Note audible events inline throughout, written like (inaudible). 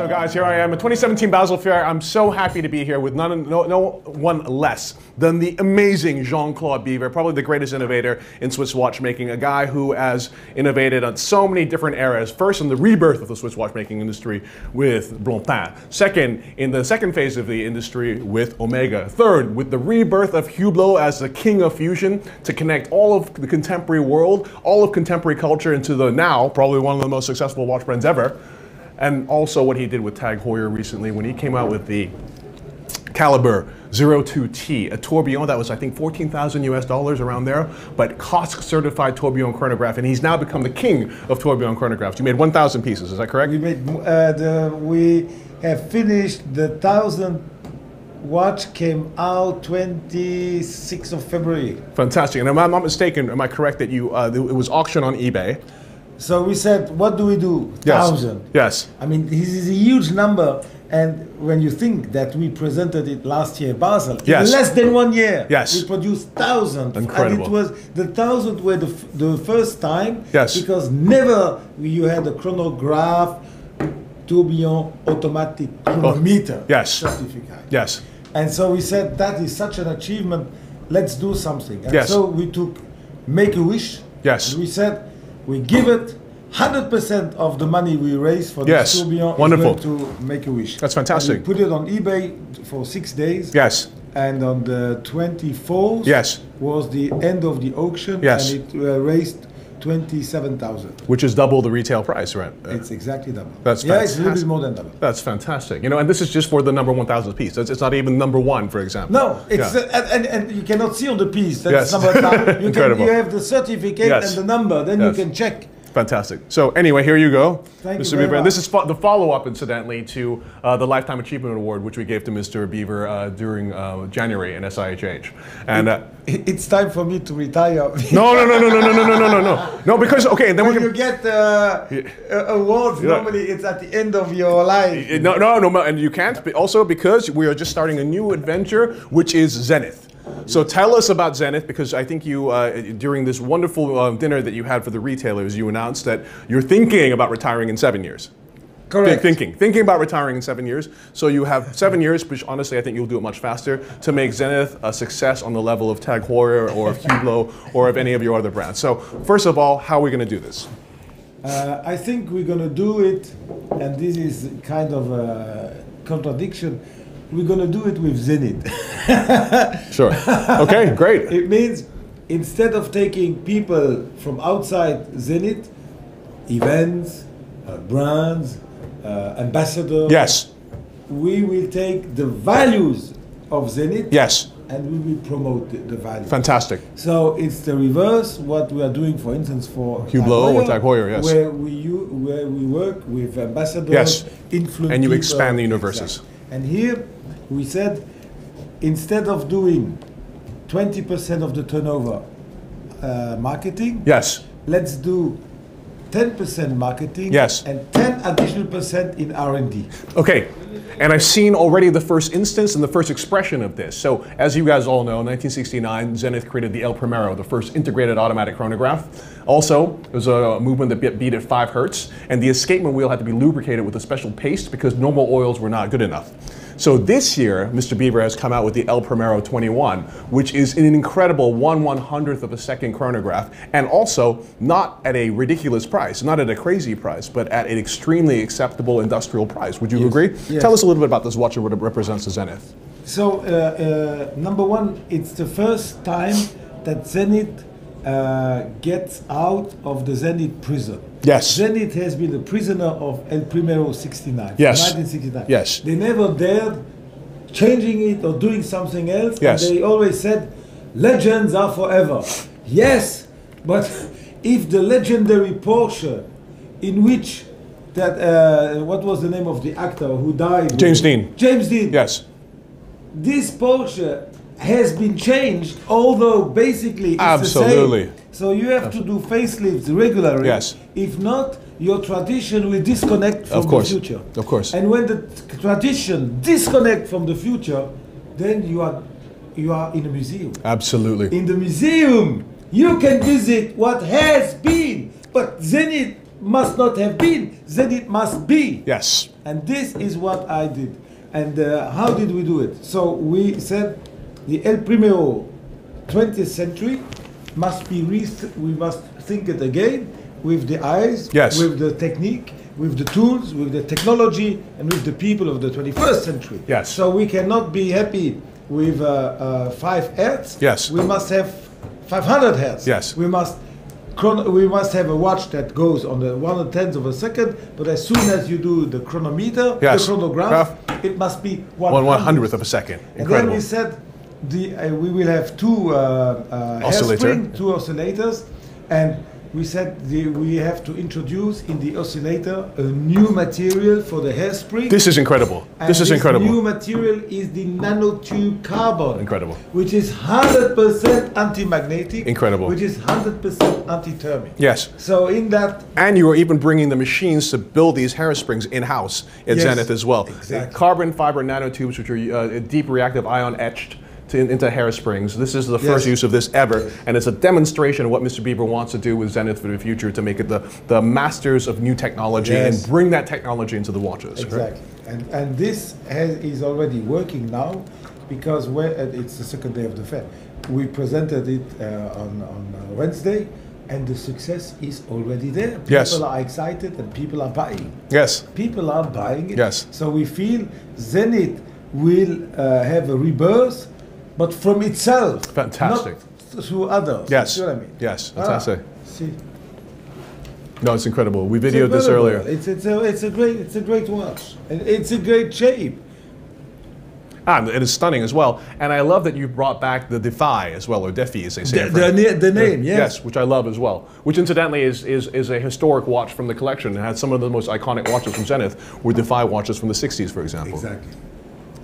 So guys, here I am at 2017 Basel Fair. I'm so happy to be here with none, no, no one less than the amazing Jean-Claude Biver, probably the greatest innovator in Swiss watchmaking, a guy who has innovated on so many different eras. First, in the rebirth of the Swiss watchmaking industry with Blancpain. Second, in the second phase of the industry with Omega. Third, with the rebirth of Hublot as the king of fusion to connect all of the contemporary world, all of contemporary culture into the now, probably one of the most successful watch brands ever and also what he did with Tag Heuer recently when he came out with the Caliber 02T, a tourbillon that was, I think, 14,000 US dollars around there, but COSC certified tourbillon chronograph, and he's now become the king of tourbillon chronographs. You made 1,000 pieces, is that correct? We made uh, the, we have finished the thousand watch came out 26th of February. Fantastic, and if I'm not mistaken, am I correct that you uh, it was auctioned on eBay? So we said, what do we do? Yes. Thousand. Yes. I mean, this is a huge number. And when you think that we presented it last year, Basel, Yes. in less than one year, Yes. we produced thousands. Incredible. And it was the thousand were the, f- the first time Yes. because never you had a chronograph, tourbillon, automatic chronometer Oh, yes. certificate. Yes. And so we said that is such an achievement. Let's do something. And Yes. so we took Make a Wish. Yes. And we said we give it 100% of the money we raise for Yes. this tourbillon Wonderful. is going to Make a Wish. That's fantastic. Put it on eBay for six days. Yes. And on the 24th Yes. was the end of the auction. Yes. And it uh, raised 27,000. Which is double the retail price, right? Uh, It's exactly double. That's yeah, it's a little fantastic. bit more than double. That's fantastic. You know, and this is just for the number 1,000 piece. It's, it's not even number one, for example. No, it's Yeah. uh, and, and, you cannot see on the piece. That's Yes. number nine. (laughs) You, Incredible. can, you have the certificate Yes. and the number, then Yes. you can check. Fantastic. So anyway, here you go, Thank you Mr. very Biver. Much. this is fo- the follow-up, incidentally, to uh, the Lifetime Achievement Award, which we gave to Mr. Biver uh, during uh, January in SIHH. And uh, It- It's time for me to retire. no, no, no, no, no, no, no, no, no, no, no, because okay, then we when you get uh, awards, Yeah. normally it's at the end of your life. No, no, no, and you can't. But also because we are just starting a new adventure, which is Zenith. So tell us about Zenith, because I think you, uh, during this wonderful uh, dinner that you had for the retailers, you announced that you're thinking about retiring in seven years. Correct. Thinking, thinking about retiring in seven years. So you have seven years, which honestly I think you'll do it much faster to make Zenith a success on the level of Tag Heuer or of Hublot or of any of your other brands. So first of all, how are we going to do this? Uh, I think we're going to do it, and this is kind of a contradiction. We're going to do it with Zenith. (laughs) Sure. Okay, great. It means instead of taking people from outside Zenith, events, uh, brands, uh, ambassadors, Yes. we will take the values of Zenith Yes. and we will promote the, the values. Fantastic. So it's the reverse what we are doing, for instance, for Hublot or Tag Heuer, yes. where we u- where we work with ambassadors, Yes. influence And you people. expand the universes. Exactly. And here we said instead of doing 20% of the turnover uh, marketing, Yes. let's do 10% marketing Yes. and 10 additional percent in R&D. Okay, and I've seen already the first instance and the first expression of this. So, as you guys all know, in 1969, Zenith created the El Primero, the first integrated automatic chronograph. Also, it was a movement that beat- beat at 5 hertz, and the escapement wheel had to be lubricated with a special paste because normal oils were not good enough. So this year, Mr. Biver has come out with the El Primero 21, which is an incredible one one hundredth of a second chronograph, and also not at a ridiculous price, not at a crazy price, but at an extremely acceptable industrial price. Would you Yes. agree? Yes. Tell us a little bit about this watch and what it represents to Zenith. So, uh, uh, number one, it's the first time that Zenith uh, gets out of the Zenith prison. Yes. Zenith has been a prisoner of El Primero 69. Yes. 1969. Yes. They never dared changing it or doing something else. and Yes. they always said, legends are forever. Yes, but (laughs) if the legendary Porsche, in which that uh, what was the name of the actor who died? James Dean. James Dean Yes. this Porsche has been changed, although basically it's Absolutely. the same. So you have to do facelifts regularly. Yes. If not, your tradition will disconnect from Of course. the future. Of course. And when the tradition disconnect from the future, then you are you are in a museum. Absolutely. In the museum, you can visit what has been, but Zenith must not have been, then it must be. Yes. And this is what I did. And uh, how did we do it? So we said the El Primero 20th century must be re- we must think it again with the eyes, Yes. with the technique, with the tools, with the technology, and with the people of the 21st century. Yes. So we cannot be happy with uh, uh, 5 hertz. Yes. We must have 500 hertz. Yes. We must chron- we must have a watch that goes on the one tenth of a second, but as soon as you do the chronometer, Yes. the chronograph, it must be one, One one hundredth of a second. Incredible. And then we said the uh, we will have two uh, uh, hairspring, two oscillators, and we said the, we have to introduce in the oscillator a new material for the hairspring. This is incredible. And This is incredible. New material is the nanotube carbon. Incredible. Which is 100% anti-magnetic. Incredible. Which is 100% anti-thermic. Yes. So in that, And you are even bringing the machines to build these hairsprings in-house at Yes, Zenith as well. exactly. Carbon fiber nanotubes, which are uh, deep reactive ion etched to, into hairsprings. This is the first use of this ever, and it's a demonstration of what Mr. Biver wants to do with Zenith for the future to make it the, the masters of new technology Yes. and bring that technology into the watches. right? exactly. And, and this has, is already working now because uh, it's the second day of the fair. We presented it uh, on, on uh, Wednesday and the success is already there. People Yes. are excited and people are buying. Yes. People are buying it. Yes. So we feel Zenith will uh, have a rebirth, but from itself. Fantastic. Not through others. Yes. You know what I mean? Yes. Ah, Fantastic. see. No, it's incredible. We videoed this earlier. It's, it's, a, it's a great it's a great watch. And it's a great shape. Ah, it is stunning as well. And I love that you brought back the Defy as well, or Defi as they say. The, the, the name, yes. Yes, which I love as well. Which incidentally is, is, is a historic watch from the collection. It has some of the most iconic watches from Zenith were Defy watches from the 60s, for example. Exactly.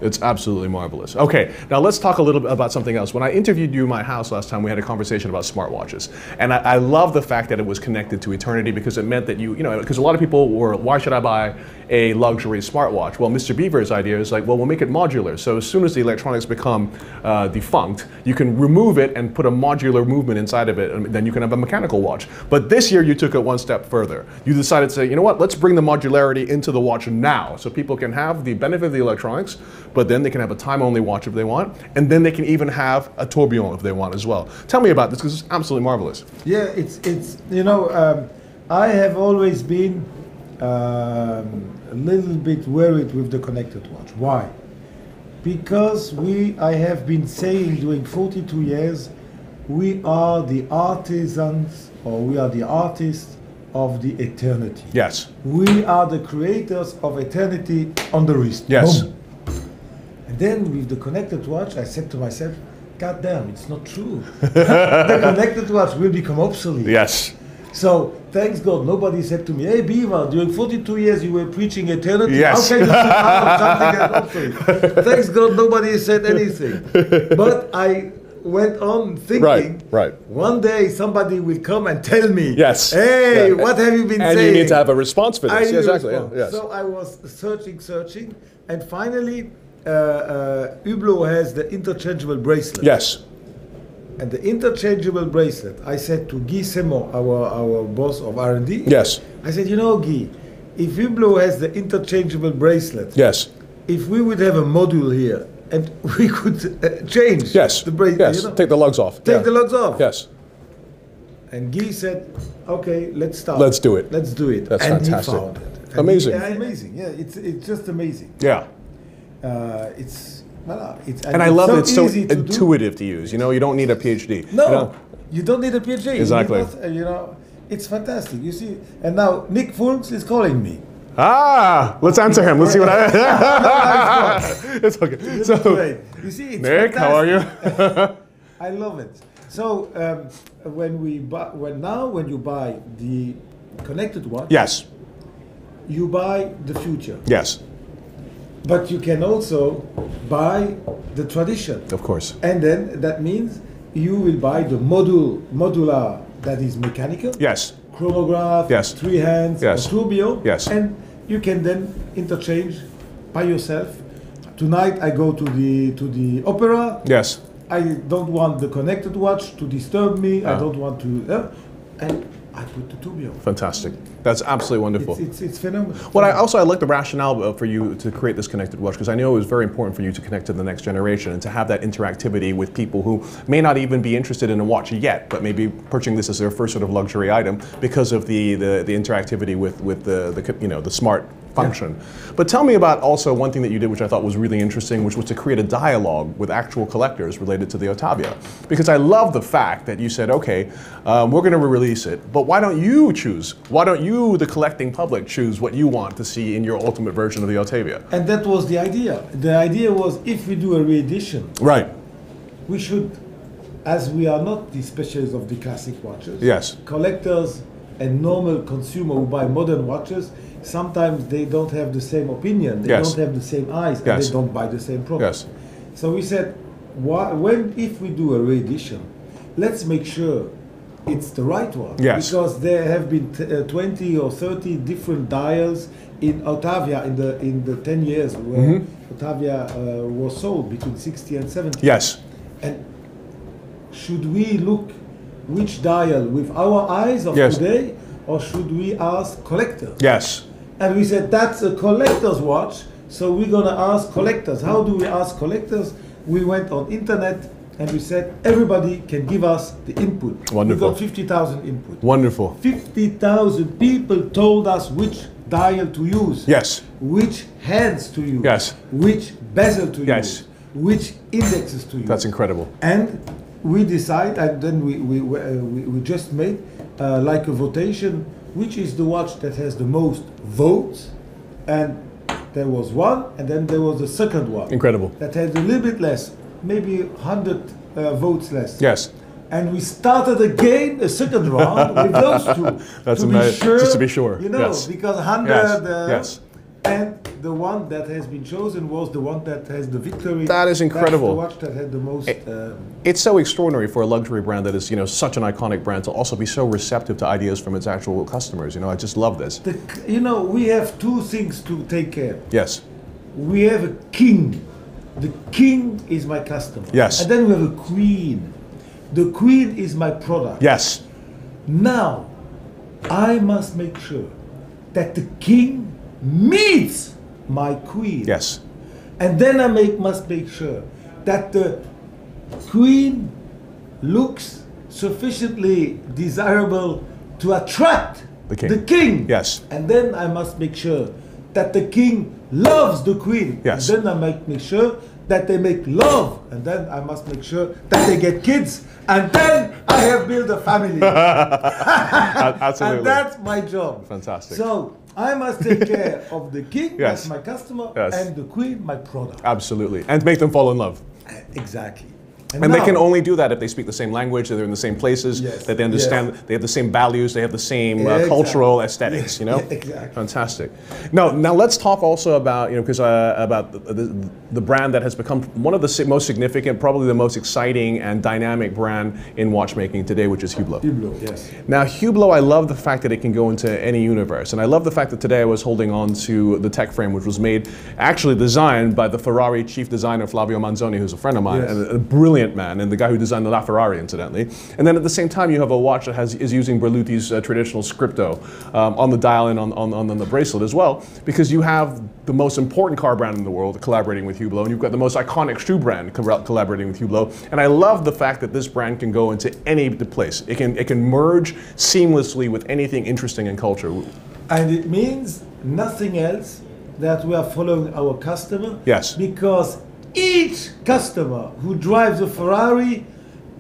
It's absolutely marvelous. Okay, now let's talk a little bit about something else. When I interviewed you in my house last time, we had a conversation about smartwatches. And I, I love the fact that it was connected to eternity because it meant that you, you know, because a lot of people were, why should I buy a luxury smartwatch? Well, Mr. Biver's idea is like, well, we'll make it modular. So as soon as the electronics become uh, defunct, you can remove it and put a modular movement inside of it, and then you can have a mechanical watch. But this year you took it one step further. You decided to say, you know what, let's bring the modularity into the watch now so people can have the benefit of the electronics, but then they can have a time only watch if they want, and then they can even have a tourbillon if they want as well. Tell me about this because it's absolutely marvelous. Yeah, it's it's you know um, I have always been um, a little bit worried with the connected watch. Why? Because we I have been saying during 42 years we are the artisans or we are the artists of the eternity. Yes. We are the creators of eternity on the wrist. Yes. Boom. And then with the connected watch, I said to myself, God damn, it's not true. (laughs) the connected watch will become obsolete. Yes. So thanks God, nobody said to me, "Hey Biver, during 42 years you were preaching eternity. Yes. How can you something that's obsolete?" (laughs) thanks God, nobody said anything. But I went on thinking. Right, right. One day somebody will come and tell me, Yes. Hey, Yeah. what have you been And saying?" And you need to have a response for this. knew exactly. Yeah. Yes. So I was searching, searching, and finally, Hublot has the interchangeable bracelet. yes. And the interchangeable bracelet, I said to Guy Semon, our, our boss of R&D, Yes. I said, you know, Guy, if Hublot has the interchangeable bracelet, Yes. if we would have a module here and (laughs) we could uh, change Yes. the bracelet, Yes. you know, Take the lugs off. take Yeah. the lugs off. Yes. And Guy said, okay, let's start. Let's do it. Let's do it. That's and fantastic. He found it. And Amazing. he- yeah, amazing. Yeah, it's, it's just amazing. Yeah. Uh, it's, voilà, it's, And I love it. it's so easy to do. intuitive to use. You know, you don't need a PhD. No, You know? you don't need a PhD. You Exactly. not- uh, You know, it's fantastic. You see, and now Nick Fultz is calling me. Ah, let's answer him. Let's see what I. (laughs) (laughs) it's okay. It's So. You see, it's Nick, how are you? (laughs) I love it. So um, when we buy, when now when you buy the connected one, yes. you buy the future, Yes. But you can also buy the tradition. Of course. And then that means you will buy the module modular that is mechanical. Yes. Chronograph, Yes. three hands, Yes. tourbillon. Yes. And you can then interchange by yourself. Tonight I go to the to the opera. Yes. I don't want the connected watch to disturb me. I Ah. don't want to. Uh, and I put the Tourbillon. Fantastic. That's absolutely wonderful. It's, it's, it's phenomenal. What I also I like the rationale uh, for you to create this connected watch because I know it was very important for you to connect to the next generation and to have that interactivity with people who may not even be interested in a watch yet, but maybe purchasing this as their first sort of luxury item because of the the, the interactivity with with the, the you know the smart function. But tell me about also one thing that you did, which I thought was really interesting, which was to create a dialogue with actual collectors related to the Autavia. Because I love the fact that you said, okay, um, we're going to release it, but why don't you choose? Why don't you, the collecting public, choose what you want to see in your ultimate version of the Autavia? And that was the idea. The idea was if we do a re-edition, Right. we should, as we are not the specialists of the classic watches, Yes. collectors and normal consumer who buy modern watches, sometimes they don't have the same opinion, they Yes. don't have the same eyes, and they don't buy the same product. Yes. So we said, why, when if we do a re-edition, let's make sure it's the right one. Yes. Because there have been t- uh, 20 or 30 different dials in Autavia in the in the 10 years where Mm-hmm. Autavia uh, was sold between 60 and 70. Yes. And should we look which dial with our eyes of Yes. today, or should we ask collectors? Yes. And we said that's a collector's watch, so we're gonna ask collectors. How do we ask collectors? We went on internet and we said everybody can give us the input. Wonderful. We got 50,000 input. Wonderful. 50,000 people told us which dial to use. Yes. Which hands to use. Yes. Which bezel to use. Yes. use. Which indexes to use. That's incredible. And we decide, and then we, we, we, uh, we, just made uh, like a votation, which is the watch that has the most votes. And there was one, and then there was the second one Incredible. that had a little bit less, maybe 100 uh, votes less. Yes. And we started again a second round with those two. (laughs) That's to ama- be sure, just to be sure, You know, yes. because 100. Yes, Uh, yes. And the one that has been chosen was the one that has the victory. That is incredible. Watch that had the most. um, It's so extraordinary for a luxury brand that is, you know, such an iconic brand to also be so receptive to ideas from its actual customers. You know, I just love this. the, you know, we have two things to take care. Yes. We have a king. The king is my customer. Yes. And then we have a queen. The queen is my product. Yes. Now, I must make sure that the king meets my queen. Yes. And then I make, must make sure that the queen looks sufficiently desirable to attract The king. the king. Yes. And then I must make sure that the king loves the queen. Yes. And then I make, make sure that they make love. And then I must make sure that they get kids. And then I have built a family. (laughs) (laughs) Absolutely. And that's my job. Fantastic. So I must take care (laughs) of the king, Yes. that's my customer, Yes. and the queen, my product. Absolutely. And make them fall in love. Exactly. And they can only do that if they speak the same language, that they're in the same places, Yes. that they understand, they have the same values, they have the same Yeah, uh, exactly. cultural aesthetics, you know? Yeah, (laughs) exactly. Fantastic. Now, now let's talk also about, you know, because uh, about the, the, the brand that has become one of the most significant, probably the most exciting and dynamic brand in watchmaking today, which is Hublot. Hublot, yes. Now, Hublot, I love the fact that it can go into any universe. And I love the fact that today I was holding on to the Techframe, which was made, actually designed by the Ferrari chief designer, Flavio Manzoni, who's a friend of mine, Yes. and a brilliant man, and the guy who designed the LaFerrari, incidentally. And then at the same time, you have a watch that has, is using Berluti's uh, traditional Scritto um, on the dial and on, on, on the bracelet as well, because you have the most important car brand in the world collaborating with Hublot, and you've got the most iconic shoe brand co- collaborating with Hublot. And I love the fact that this brand can go into any place. It can, it can merge seamlessly with anything interesting in culture. And it means nothing else that we are following our customer. Yes. Because each customer who drives a Ferrari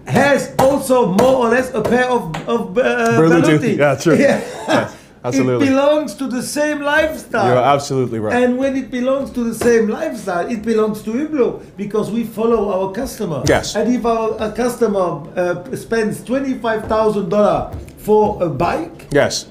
has also more or less a pair of, of uh, Berluti. Yeah, true. (laughs) Yes, absolutely. It belongs to the same lifestyle. You're absolutely right. And when it belongs to the same lifestyle, it belongs to Hublot because we follow our customer. Yes. And if our a customer uh, spends twenty-five thousand dollar for a bike, yes.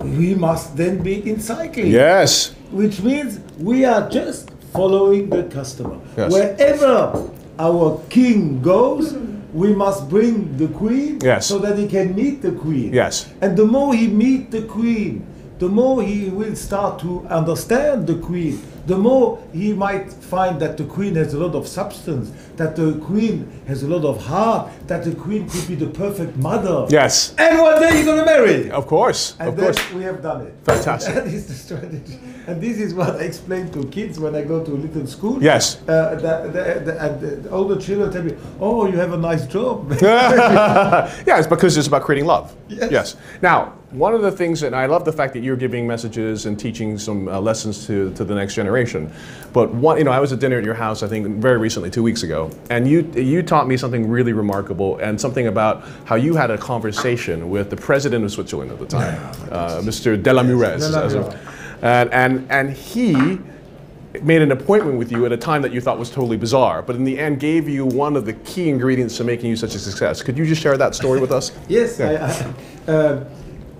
we must then be in cycling. Yes. Which means we are just following the customer. Yes. Wherever our king goes, we must bring the queen Yes. so that he can meet the queen. Yes. And the more he meet the queen, the more he will start to understand the queen, the more he might find that the queen has a lot of substance, that the queen has a lot of heart, that the queen could be the perfect mother. Yes. And one day you're gonna marry. Of course. And of then course. we have done it. Fantastic. (laughs) That is the strategy. And this is what I explain to kids when I go to a little school. Yes. Uh, the, the, the older children tell me, oh, you have a nice job. (laughs) (laughs) yeah, it's because it's about creating love. Yes. Yes. Now, one of the things, and I love the fact that you're giving messages and teaching some uh, lessons to, to the next generation. But one, you know, I was at dinner at your house, I think, very recently, two weeks ago, and you you taught me something really remarkable and something about how you had a conversation with the president of Switzerland at the time, uh, Mr. Delamuraz, Delamuraz. and and and he made an appointment with you at a time that you thought was totally bizarre, but in the end gave you one of the key ingredients to making you such a success. Could you just share that story with us? (laughs) Yes, Yeah. I, I, uh,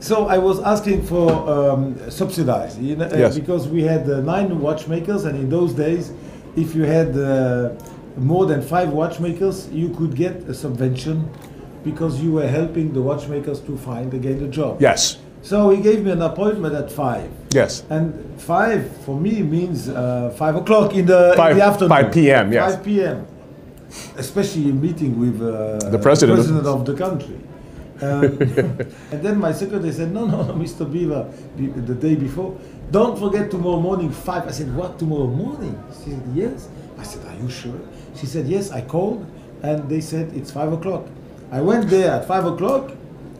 so I was asking for um, subsidize, you know, uh, Yes. because we had uh, nine watchmakers, and in those days, if you had uh, more than five watchmakers, you could get a subvention because you were helping the watchmakers to find again a job. Yes. So he gave me an appointment at five. Yes. And five for me means uh, five o'clock in the, Five- in the afternoon. 5 p.m., yes. Five p.m. Especially a meeting with uh, The president of- of the country. Um, (laughs) and then my secretary said, "No, no, no, Mr. Biver, the day before, don't forget tomorrow morning five. I said, "What tomorrow morning?" She said, "Yes." I said, "Are you sure?" She said, "Yes." I called, and they said it's five o'clock. I went there at five o'clock.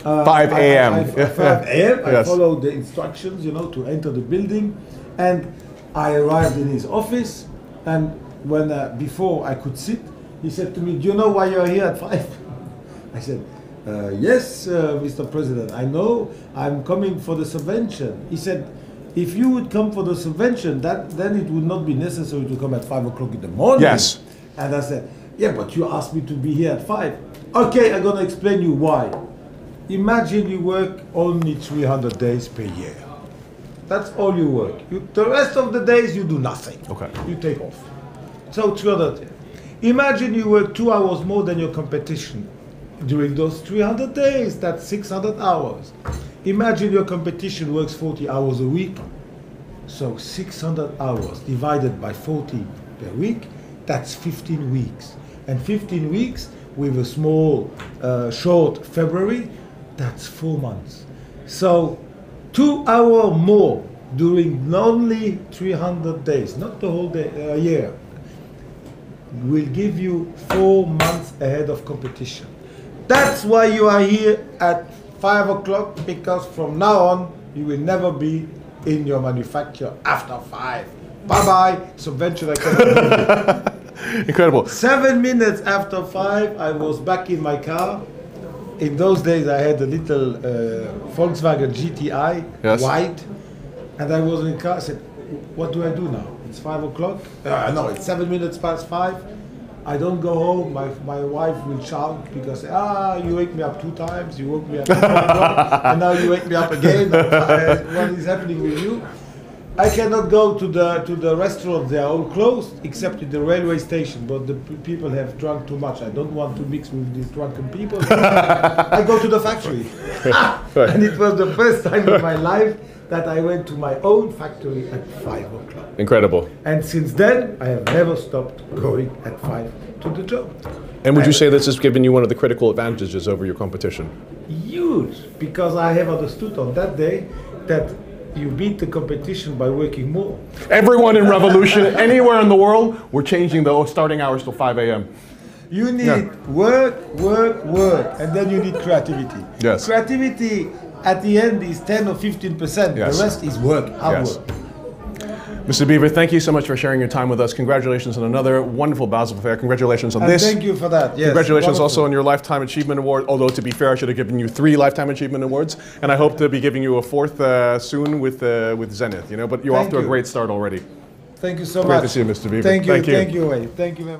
Uh, 5 I- I- a.m.. I- I- 5 a.m. (laughs) I Yes. followed the instructions, you know, to enter the building, and I arrived in his office. And when uh, before I could sit, he said to me, "Do you know why you're here at 5? (laughs) I said, uh, "Yes, uh, Mr. President. I know. I'm coming for the subvention." He said, "If you would come for the subvention, that then it would not be necessary to come at five o'clock in the morning." Yes. And I said, "Yeah, but you asked me to be here at five. Okay, I'm gonna explain you why. Imagine you work only 300 days per year. That's all you work. You, the rest of the days you do nothing. Okay. You take off. So 300 days. Imagine you work two hours more than your competition during those 300 days. That's 600 hours. Imagine your competition works 40 hours a week. So 600 hours divided by 40 per week, that's 15 weeks. And 15 weeks with a small, uh, short February, that's four months. So two hour more during only 300 days, not the whole day, uh, year, will give you four months ahead of competition. That's why you are here at five o'clock because from now on you will never be in your manufacture after five. Bye bye, subvention give you. (laughs) Incredible. Seven minutes after five, I was back in my car. In those days, I had a little uh, Volkswagen GTI, Yes. white, and I was in the car. I said, "What do I do now? It's five o'clock. Uh, no, it's seven minutes past five. I don't go home. My, my wife will shout because ah, you wake me up two times. You woke me up, at four o'clock, and now you wake me up again. What is happening with you?" I cannot go to the to the restaurant. They are all closed except in the railway station. But the p- people have drunk too much. I don't want to mix with these drunken people. (laughs) I go to the factory, (laughs) and it was the first time in my life that I went to my own factory at five o'clock. Incredible. And since then, I have never stopped going at five to the job. And would you say this has given you one of the critical advantages over your competition? Huge, because I have understood on that day that you beat the competition by working more. Everyone in Revolution, (laughs) anywhere in the world, we're changing the starting hours till 5 a.m. You need Yeah. work, work, work, and then you need creativity. Yes. Creativity at the end is 10 or 15 percent. Yes. The rest is work, hard Yes. work. Mr. Biver, thank you so much for sharing your time with us. Congratulations on another wonderful Basel Fair. Congratulations on And this. thank you for that. Yes, Congratulations wonderful. also on your Lifetime Achievement Award. Although, to be fair, I should have given you three Lifetime Achievement Awards. And I hope to be giving you a fourth uh, soon with, uh, with Zenith, you know. But you're off Thank to a great start already. Thank you so Great much. to see you, Mr. Biver. Thank you. Thank you. Thank you. Thank you very much.